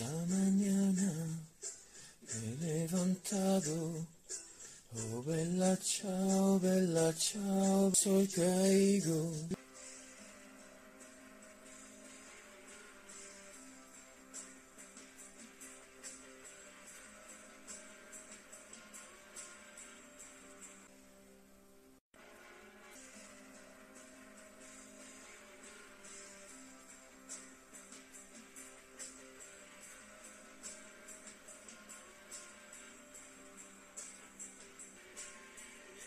Esta mañana me he levantado, oh bella ciao, bella ciao, soy caigo.